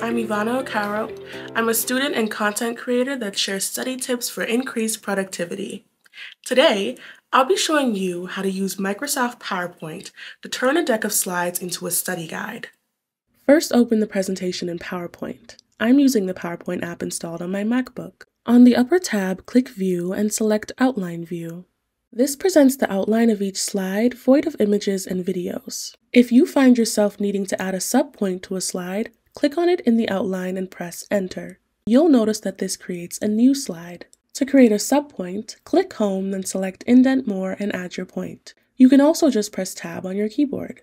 Ivana Okaro. I'm a student and content creator that shares study tips for increased productivity. Today, I'll be showing you how to use Microsoft PowerPoint to turn a deck of slides into a study guide. First, open the presentation in PowerPoint. I'm using the PowerPoint app installed on my MacBook. On the upper tab, click View and select Outline View. This presents the outline of each slide, void of images and videos. If you find yourself needing to add a subpoint to a slide, click on it in the outline and press Enter. You'll notice that this creates a new slide. To create a subpoint, click Home, then select Indent More and add your point. You can also just press Tab on your keyboard.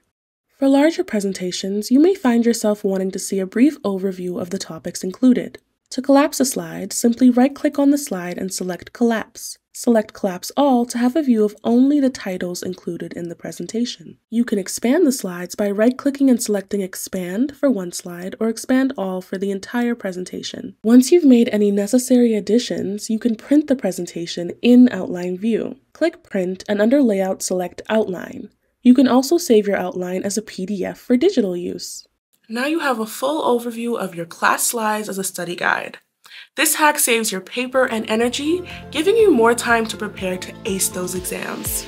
For larger presentations, you may find yourself wanting to see a brief overview of the topics included. To collapse a slide, simply right-click on the slide and select Collapse. Select Collapse All to have a view of only the titles included in the presentation. You can expand the slides by right-clicking and selecting Expand for one slide or Expand All for the entire presentation. Once you've made any necessary additions, you can print the presentation in Outline View. Click Print and under Layout select Outline. You can also save your outline as a PDF for digital use. Now you have a full overview of your class slides as a study guide. This hack saves your paper and energy, giving you more time to prepare to ace those exams.